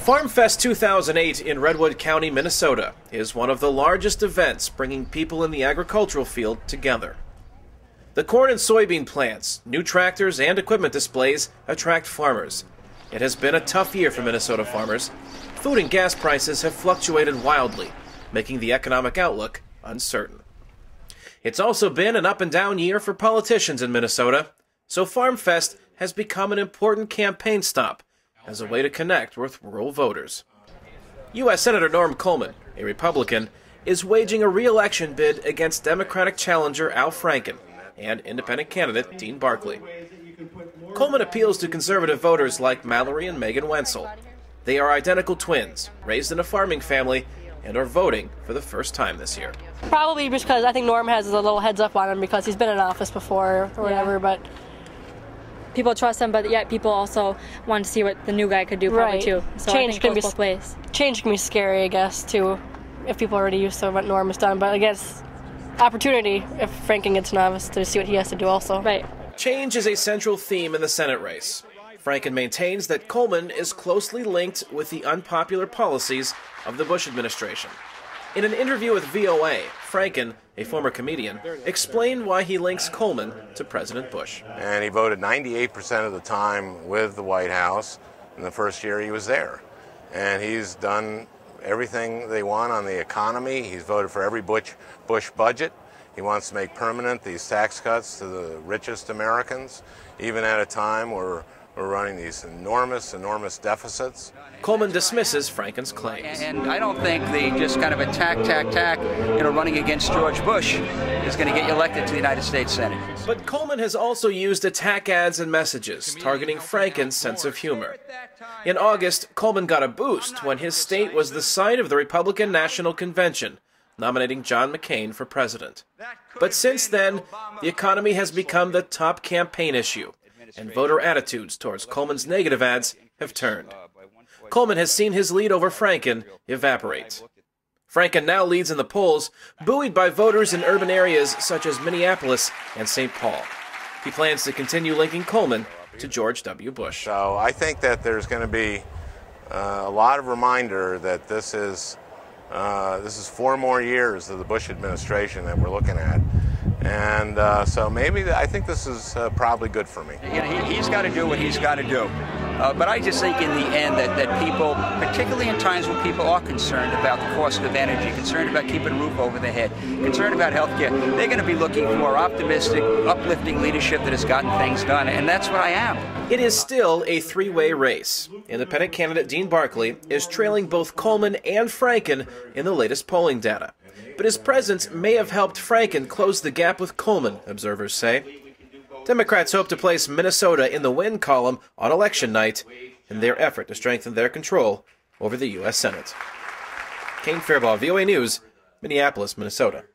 FarmFest 2008 in Redwood County, Minnesota is one of the largest events bringing people in the agricultural field together. The corn and soybean plants, new tractors, and equipment displays attract farmers. It has been a tough year for Minnesota farmers. Food and gas prices have fluctuated wildly, making the economic outlook uncertain. It's also been an up and down year for politicians in Minnesota, so FarmFest has become an important campaign stop as a way to connect with rural voters. U.S. Senator Norm Coleman, a Republican, is waging a re-election bid against Democratic challenger Al Franken and independent candidate Dean Barkley. Coleman appeals to conservative voters like Mallory and Megan Wenzel. They are identical twins, raised in a farming family, and are voting for the first time this year. Probably because I think Norm has a little heads up on him because he's been in office before or whatever, yeah. but people trust him, but yet people also want to see what the new guy could do probably right. too. So change can be both ways. Change can be scary, I guess, too, if people are already used to what Norm has done. But I guess opportunity if Franken gets novice to see what he has to do also. Right. Change is a central theme in the Senate race. Franken maintains that Coleman is closely linked with the unpopular policies of the Bush administration. In an interview with VOA, Franken, a former comedian, explained why he links Coleman to President Bush. And he voted 98% of the time with the White House in the first year he was there. And he's done everything they want on the economy. He's voted for every Bush, Bush budget. He wants to make permanent these tax cuts to the richest Americans, even at a time where we're running these enormous, enormous deficits. Coleman dismisses Franken's claims. And I don't think the just kind of attack, tack, tack, you know, running against George Bush is going to get you elected to the United States Senate. But Coleman has also used attack ads and messages targeting Franken's sense of humor. In August, Coleman got a boost when his state was the site of the Republican National Convention, nominating John McCain for president. But since then, the economy has become the top campaign issue and voter attitudes towards Coleman's negative ads have turned. Coleman has seen his lead over Franken evaporate. Franken now leads in the polls, buoyed by voters in urban areas such as Minneapolis and St. Paul. He plans to continue linking Coleman to George W. Bush. So I think that there's going to be uh, a lot of reminder that this is uh, this is four more years of the Bush administration that we're looking at. And uh, so maybe I think this is uh, probably good for me. You know, he, has got to do what he's got to do. Uh, but I just think in the end that, that people, particularly in times when people are concerned about the cost of energy, concerned about keeping a roof over their head, concerned about health care, they're going to be looking for more optimistic, uplifting leadership that has gotten things done. And that's what I am. It is still a three way race. Independent candidate Dean Barkley is trailing both Coleman and Franken in the latest polling data but his presence may have helped Franken close the gap with Coleman, observers say. Democrats hope to place Minnesota in the win column on election night in their effort to strengthen their control over the U.S. Senate. Kane Farabaugh, VOA News, Minneapolis, Minnesota.